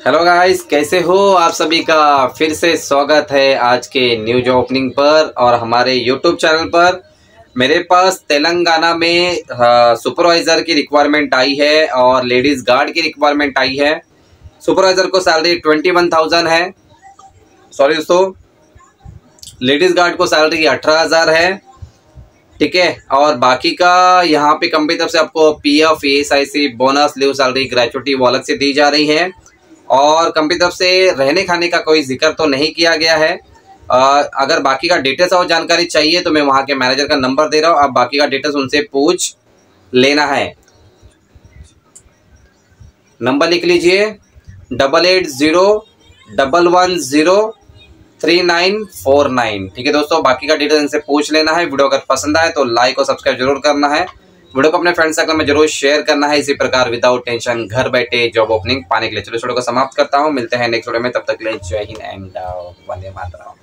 Hello guys कैसे हो आप सभी का? फिर से स्वागत है आज के न्यूज़ ओपनिंग पर और हमारे यूट्यूब चैनल पर। मेरे पास तेलंगाना में सुपरवाइज़र की रिक्वायरमेंट आई है और लेडीज़ गार्ड की रिक्वायरमेंट आई है। सुपरवाइज़र को सैलरी ट्वेंटी वन थाउज़ेंड है। सॉरी दोस्तों। लेडीज़ गार्ड को सैलरी अठारह हज़ार है। ठीक है? और बाकी का यहाँ पे कंपनी तरफ़ से आपको P F S I C bonus leave salary gratuity वो अलग से दी जा रही है। और कंपनी तरफ़ से रहने खाने का कोई ज़िक्र तो नहीं किया गया है। आ, अगर बाकी का डिटेल्स और जानकारी चाहिए तो मैं वहाँ के मैनेजर का नंबर दे रहा हूँ। आप बाकी का डिटेल्स उनसे पूछ लेना है। नंबर लिख लीजिए। Double eight zero double one zero three nine four nine ठीक है दोस्तों बाकी का डिटेल्स इनसे पूछ लेना है। वीडियो अगर पसंद आए तो लाइक और सब्सक्राइब ज़रूर करना है। वीडियो को अपने फ्रेंड सर्कल में ज़रूर शेयर करना है। इसी प्रकार विदाउट टेंशन घर बैठे जॉब ओपनिंग पाने के लिए। चलो वीडियो को समाप्त करता हूँ। मिलते हैं नेक्स्ट वीडियो में। तब तक ले जय हिंद एंड वंदे मातरम।